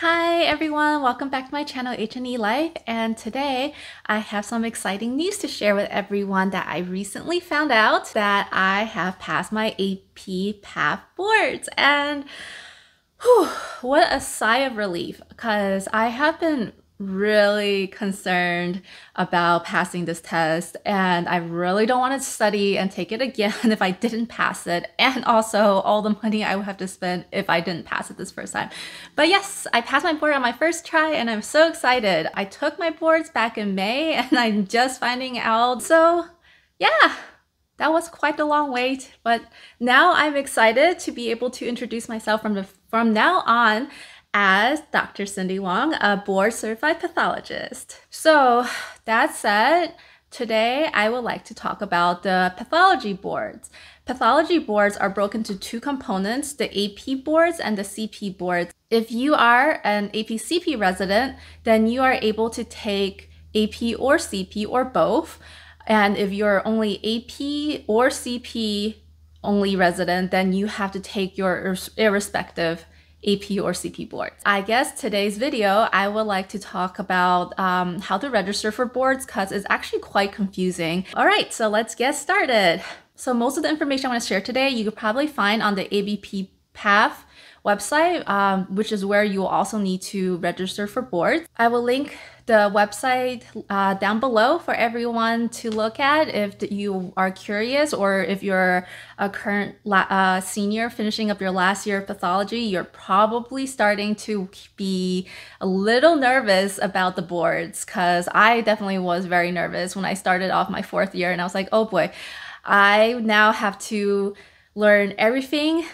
Hi everyone, welcome back to my channel H&E Life. And today I have some exciting news to share with everyone that I recently found out that I have passed my AP Path boards. And whew, what a sigh of relief because I have been really concerned about passing this test and I really don't want to study and take it again if I didn't pass it and also all the money I would have to spend if I didn't pass it this first time. But yes, I passed my board on my first try and I'm so excited. I took my boards back in May and I'm just finding out. So yeah, that was quite a long wait, but now I'm excited to be able to introduce myself from the from now on as Dr. Cindy Wong, a board certified pathologist. So, that said, today I would like to talk about the pathology boards. Pathology boards are broken into two components the AP boards and the CP boards. If you are an AP CP resident, then you are able to take AP or CP or both. And if you're only AP or CP only resident, then you have to take your irrespective AP or CP boards. I guess today's video, I would like to talk about um, how to register for boards because it's actually quite confusing. All right, so let's get started. So most of the information I want to share today, you could probably find on the ABP PATH website, um, which is where you will also need to register for boards. I will link the website uh, down below for everyone to look at if you are curious or if you're a current uh, senior finishing up your last year of pathology, you're probably starting to be a little nervous about the boards because I definitely was very nervous when I started off my fourth year and I was like, oh boy, I now have to learn everything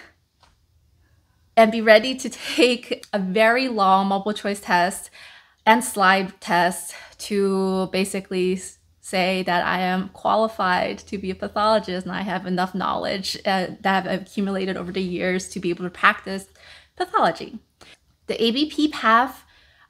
and be ready to take a very long multiple choice test and slide test to basically say that I am qualified to be a pathologist and I have enough knowledge uh, that I've accumulated over the years to be able to practice pathology. The ABP path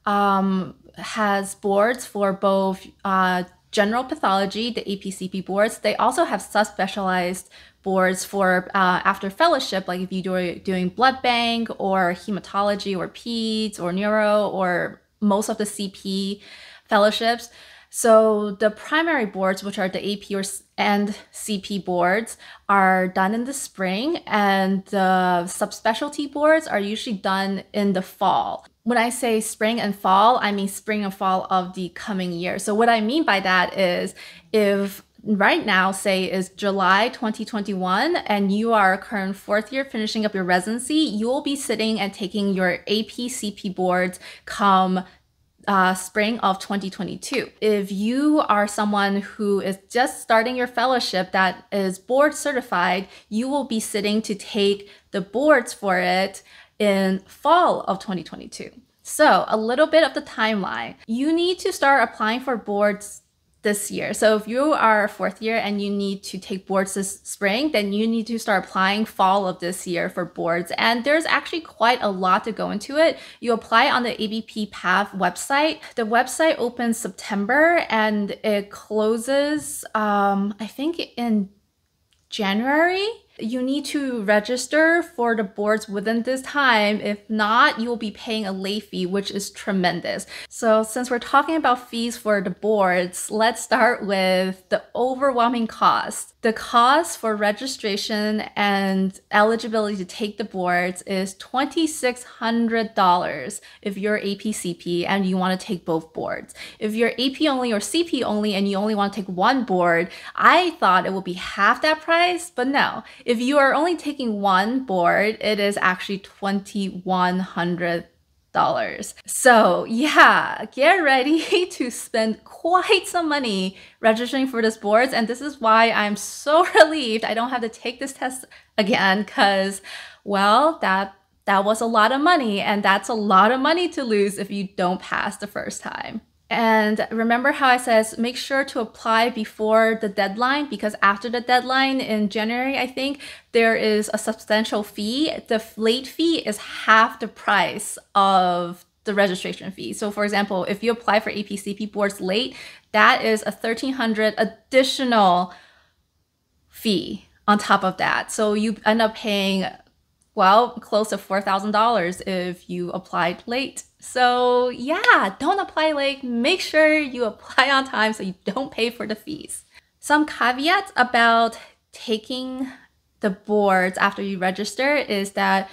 um, has boards for both uh, general pathology, the APCP boards. They also have subspecialized boards for uh, after fellowship, like if you're doing blood bank or hematology or peds or neuro or most of the CP fellowships. So the primary boards, which are the AP or, and CP boards, are done in the spring, and the subspecialty boards are usually done in the fall. When I say spring and fall, I mean spring and fall of the coming year. So what I mean by that is if right now, say, is July 2021, and you are a current fourth year finishing up your residency, you will be sitting and taking your APCP boards come uh, spring of 2022. If you are someone who is just starting your fellowship that is board certified, you will be sitting to take the boards for it in fall of 2022. So, a little bit of the timeline. You need to start applying for boards this year. So if you are a fourth year and you need to take boards this spring, then you need to start applying fall of this year for boards. And there's actually quite a lot to go into it. You apply on the ABP PATH website. The website opens September and it closes, um, I think in January you need to register for the boards within this time. If not, you will be paying a late fee, which is tremendous. So since we're talking about fees for the boards, let's start with the overwhelming cost. The cost for registration and eligibility to take the boards is $2,600 if you're APCP and you want to take both boards. If you're AP only or CP only and you only want to take one board, I thought it would be half that price, but no. If you are only taking one board, it is actually 2100 dollars. So yeah, get ready to spend quite some money registering for this boards. And this is why I'm so relieved I don't have to take this test again because, well, that that was a lot of money and that's a lot of money to lose if you don't pass the first time. And remember how I says make sure to apply before the deadline because after the deadline in January, I think there is a substantial fee. The late fee is half the price of the registration fee. So for example, if you apply for APCP boards late, that is a 1300 additional fee on top of that. So you end up paying well, close to $4,000 if you applied late. So, yeah, don't apply late. Make sure you apply on time so you don't pay for the fees. Some caveats about taking the boards after you register is that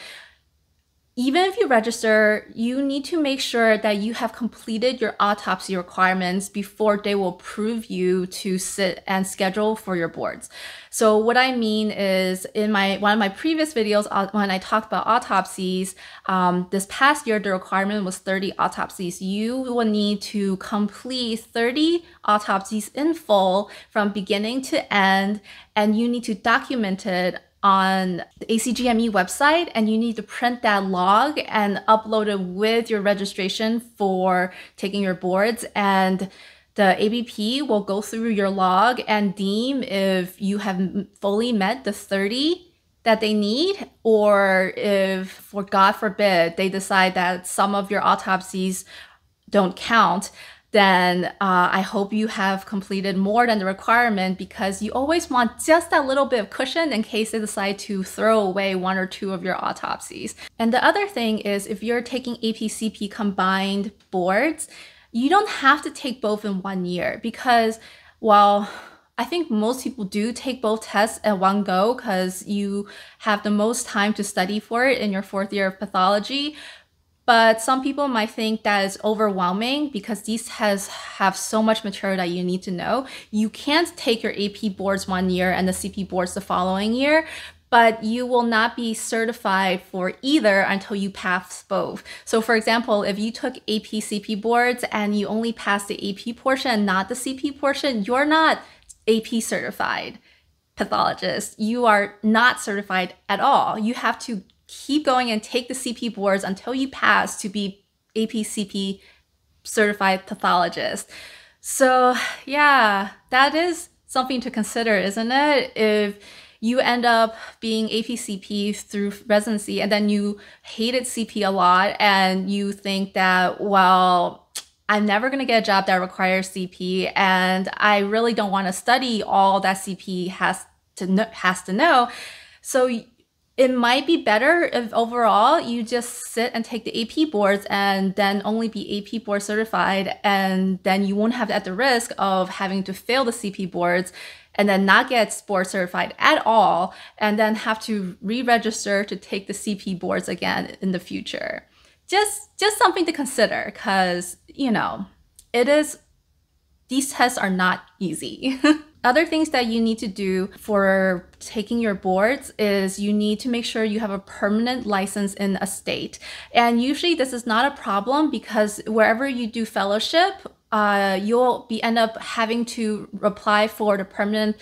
even if you register, you need to make sure that you have completed your autopsy requirements before they will approve you to sit and schedule for your boards. So what I mean is in my one of my previous videos uh, when I talked about autopsies, um, this past year the requirement was 30 autopsies. You will need to complete 30 autopsies in full from beginning to end, and you need to document it on the ACGME website and you need to print that log and upload it with your registration for taking your boards. And the ABP will go through your log and deem if you have fully met the 30 that they need or if for God forbid they decide that some of your autopsies don't count then uh, I hope you have completed more than the requirement because you always want just that little bit of cushion in case they decide to throw away one or two of your autopsies. And the other thing is if you're taking APCP combined boards, you don't have to take both in one year because, while I think most people do take both tests at one go because you have the most time to study for it in your fourth year of pathology. But some people might think that is overwhelming because these tests have so much material that you need to know. You can't take your AP boards one year and the CP boards the following year, but you will not be certified for either until you pass both. So for example, if you took AP CP boards and you only passed the AP portion and not the CP portion, you're not AP certified pathologist. You are not certified at all. You have to keep going and take the CP boards until you pass to be APCP certified pathologist. So, yeah, that is something to consider, isn't it? If you end up being APCP through residency and then you hated CP a lot and you think that, well, I'm never going to get a job that requires CP and I really don't want to study all that CP has to know, has to know. So it might be better if overall you just sit and take the AP boards and then only be AP board certified and then you won't have at the risk of having to fail the CP boards and then not get board certified at all and then have to re-register to take the CP boards again in the future. Just just something to consider cuz you know, it is these tests are not easy. Other things that you need to do for taking your boards is you need to make sure you have a permanent license in a state. And usually this is not a problem because wherever you do fellowship, uh, you'll be end up having to apply for the permanent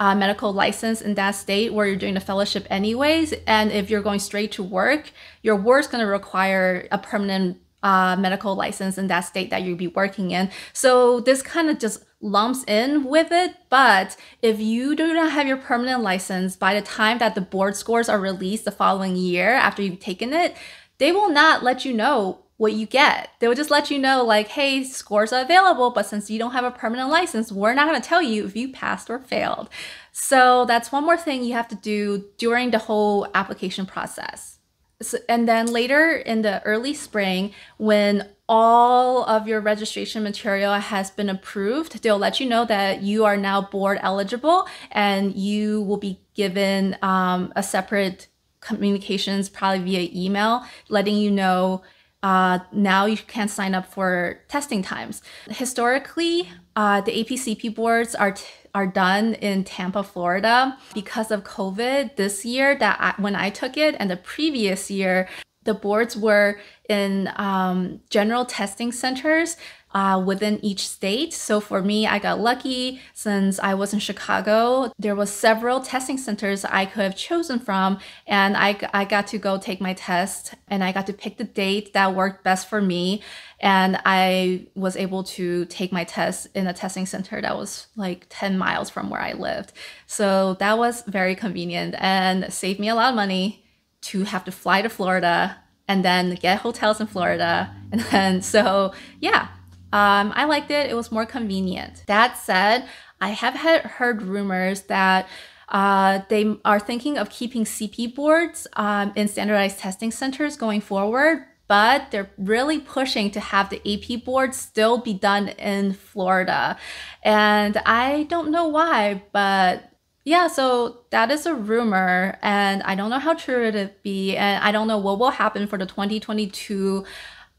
uh, medical license in that state where you're doing the fellowship anyways. And if you're going straight to work, your work's going to require a permanent uh, medical license in that state that you'll be working in. So this kind of just lumps in with it. But if you do not have your permanent license by the time that the board scores are released the following year after you've taken it, they will not let you know what you get. They will just let you know, like, hey, scores are available, but since you don't have a permanent license, we're not going to tell you if you passed or failed. So that's one more thing you have to do during the whole application process. So, and then later in the early spring, when all of your registration material has been approved, they'll let you know that you are now board eligible and you will be given um, a separate communications, probably via email, letting you know uh, now you can sign up for testing times. Historically, uh, the APCP boards are are done in Tampa, Florida. Because of COVID this year, that I, when I took it, and the previous year, the boards were in um, general testing centers uh, within each state. So for me, I got lucky since I was in Chicago. There was several testing centers I could have chosen from, and I, I got to go take my test, and I got to pick the date that worked best for me. And I was able to take my test in a testing center that was like 10 miles from where I lived. So that was very convenient and saved me a lot of money to have to fly to Florida and then get hotels in Florida. And then, so yeah, um, I liked it. It was more convenient. That said, I have had heard rumors that Uh, they are thinking of keeping CP boards um, in standardized testing centers going forward, but they're really pushing to have the AP board still be done in Florida. And I don't know why, but yeah, so that is a rumor, and I don't know how true it would be, and I don't know what will happen for the 2022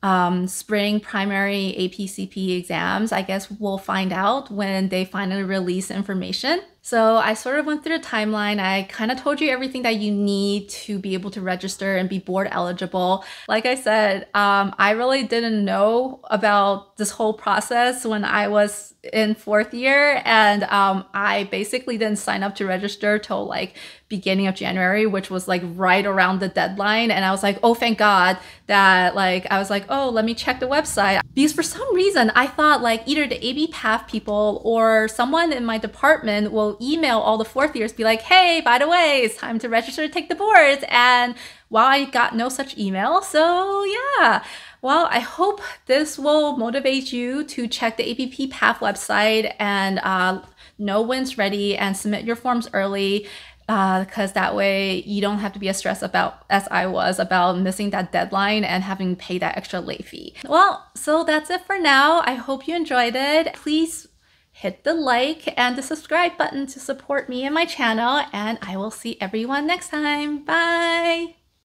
um, spring primary APCP exams. I guess we'll find out when they finally release information. So I sort of went through the timeline. I kind of told you everything that you need to be able to register and be board eligible. Like I said, um, I really didn't know about this whole process when I was in fourth year, and um, I basically didn't sign up to register till like beginning of January, which was like right around the deadline. And I was like, oh, thank God that like I was like, oh, let me check the website because for some reason I thought like either the ABP PATH people or someone in my department will email all the fourth years, be like, hey, by the way, it's time to register to take the boards. And while I got no such email, so yeah. Well, I hope this will motivate you to check the ABP PATH website and uh, know when it's ready and submit your forms early because uh, that way you don't have to be as stressed about as I was about missing that deadline and having to pay that extra late fee. Well, so that's it for now. I hope you enjoyed it. Please hit the like and the subscribe button to support me and my channel, and I will see everyone next time. Bye!